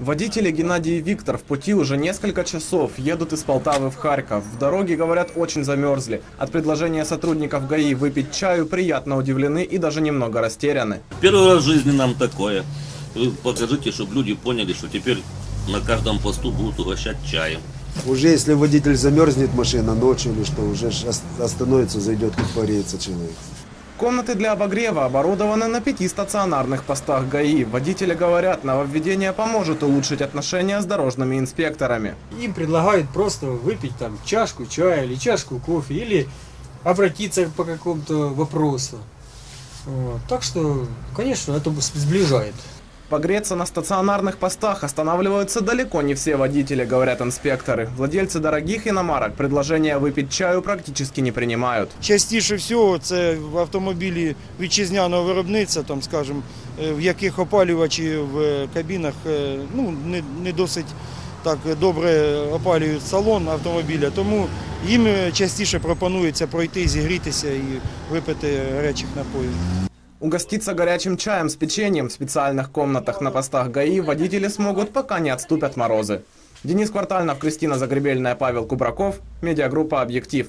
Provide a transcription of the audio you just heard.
Водители Геннадий и Виктор в пути уже несколько часов, едут из Полтавы в Харьков. В дороге, говорят, очень замерзли. От предложения сотрудников ГАИ выпить чаю приятно удивлены и даже немного растеряны. Первый раз в жизни нам такое. Вы покажите, чтобы люди поняли, что теперь на каждом посту будут угощать чаем. Уже если водитель замерзнет машина ночью или что, уже остановится, зайдет, хоть погреется человек. Комнаты для обогрева оборудованы на пяти стационарных постах ГАИ. Водители говорят, нововведение поможет улучшить отношения с дорожными инспекторами. Им предлагают просто выпить там чашку чая или чашку кофе, или обратиться по какому-то вопросу. Так что, конечно, это сближает. Погреться на стационарных постах останавливаются далеко не все водители, говорят инспекторы. Владельцы дорогих иномарок предложения выпить чаю практически не принимают. Частіше всього це в автомобілі вітчизняного виробництва, там, скажімо, е, в яких опалювачі в кабінах е, ну, не, не досить так добре опалюють салон автомобіля, тому їм е, частіше пропонується пройти, зігрітися і випити гарячих напоїв. Угоститься горячим чаем с печеньем в специальных комнатах на постах ГАИ водители смогут, пока не отступят морозы. Денис Квартальнов, Кристина Загребельная, Павел Кубраков, медиагруппа «Объектив».